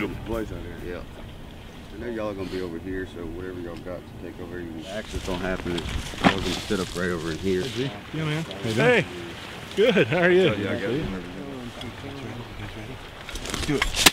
beautiful place out here. Yeah. I know y'all are gonna be over here, so whatever y'all got to take over, you can access don't happen. Y'all gonna sit up right over in here. Hey, yeah, man. Hey, good. How are you? So, yeah, I got you. Let's do it.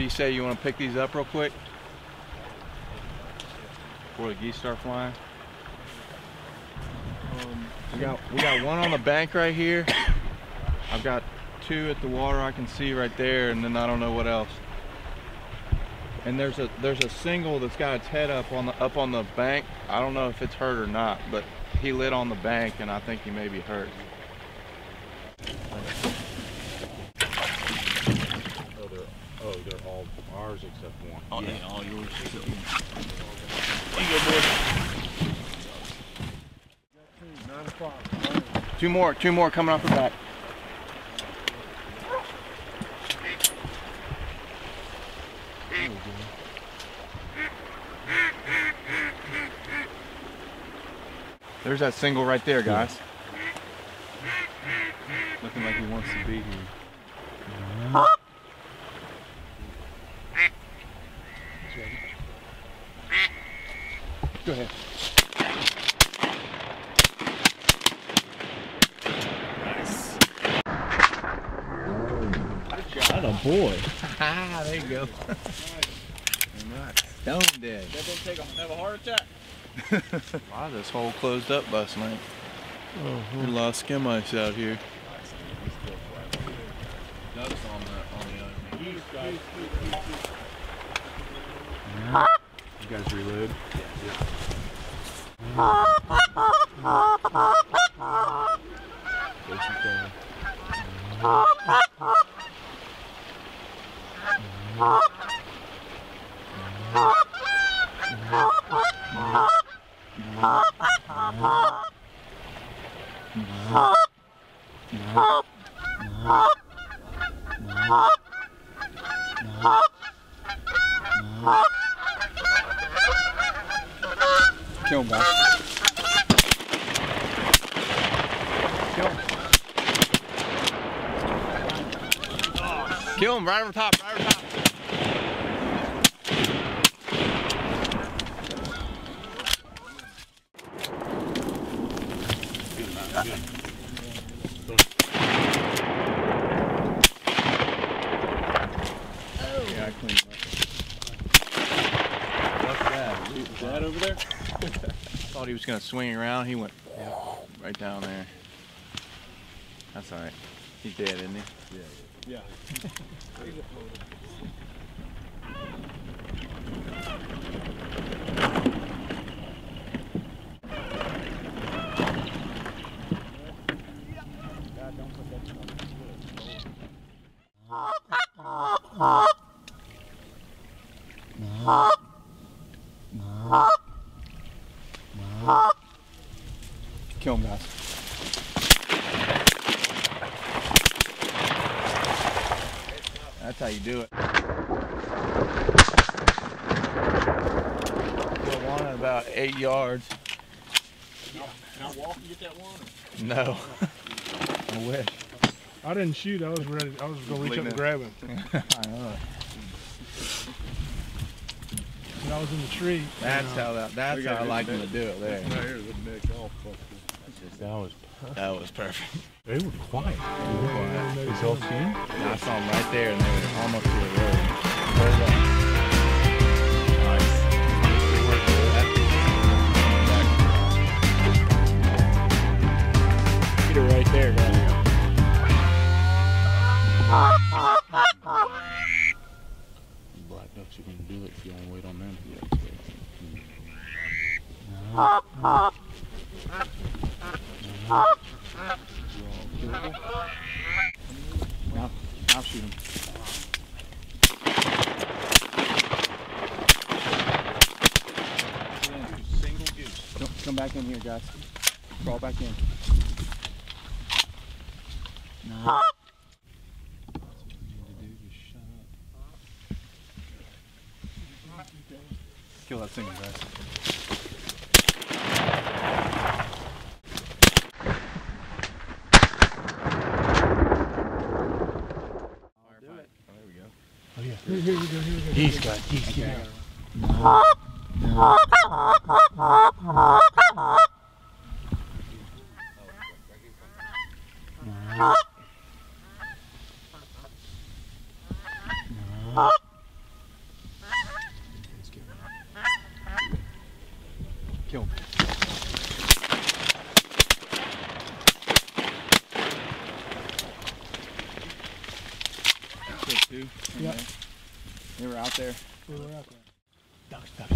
Do you say? You want to pick these up real quick before the geese start flying? Um, we got we got one on the bank right here. I've got two at the water I can see right there, and then I don't know what else. And there's a there's a single that's got its head up on the up on the bank. I don't know if it's hurt or not, but he lit on the bank, and I think he may be hurt. Oh, they're, oh, they're all ours except one. Oh, yeah, all yours. Nine o'clock. Two more, two more coming off the back. There's that single right there, guys. Looking like he wants to be here. Go ahead. That a boy. Ah, there you go. Stone dead. Have a heart attack. Wow, this hole closed up last night. We lost skim ice out here. Doug's on the on the other. You guys reload? Kill him. Kill him. Kill him right over top, right over top. I that? Over there? Thought he was gonna swing around. He went right down there. That's all right. He's dead, isn't he? Yeah. Kill him, guys. That's how you do it. Kill one at about eight yards. Can I walk and get that one? No. I wish. I didn't shoot. I was ready. I was gonna reach up and grab him. I know. And I was in the tree. That's how that. That's how I like them to do it there. Right here, the neck all fucked That was. That was perfect. They were quiet. Quiet. Is y'all seen? I saw them right there, and they were almost to the road. Where's that? Right there, guys. you can do it if you don't wait on them to get uh -huh. uh -huh. Back in here, guys. Crawl back in. No. Kill that single, guys. Geese, guys. Geese, get out. Kill him. Good too. Yep. They were out there. We were out there. Ducks, ducks.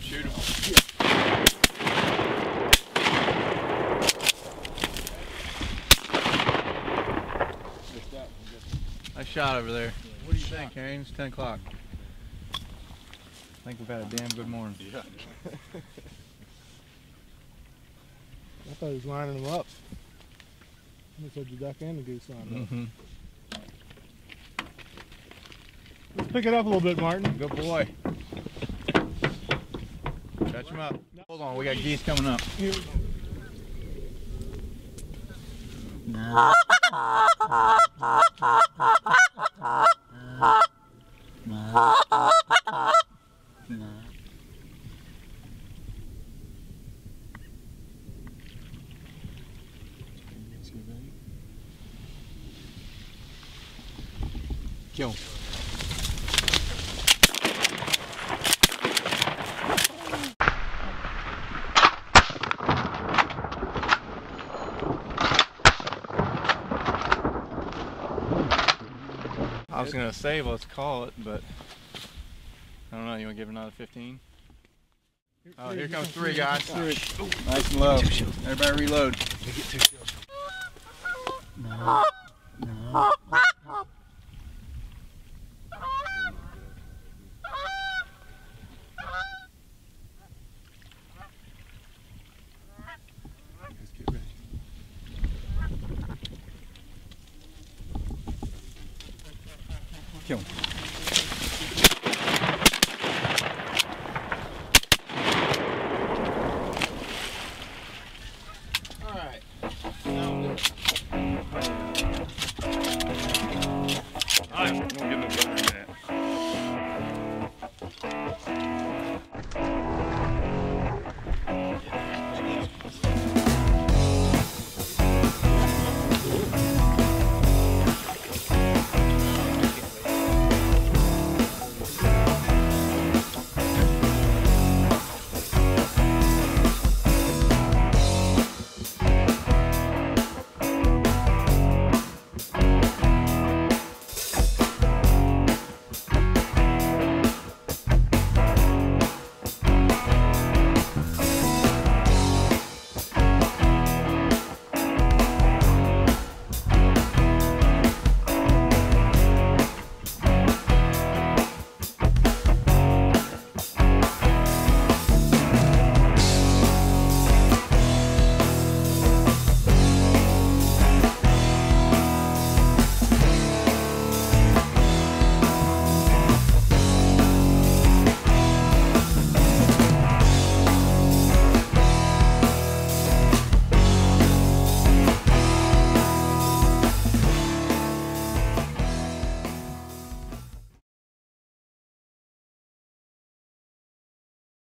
Shoot him. Nice shot over there. What do you think, Haynes? 10 o'clock. I think we've had a damn good morning. Yeah. I thought he was lining them up. I said the duck and the goose lined up. hmm Let's pick it up a little bit, Martin. Good boy. Catch him up. Hold on, we got geese coming up. Here Kill. I was gonna say let's call it, but I don't know. You wanna give another 15? Oh, here comes three guys. Nice and low. Everybody reload. No. No. Kill him.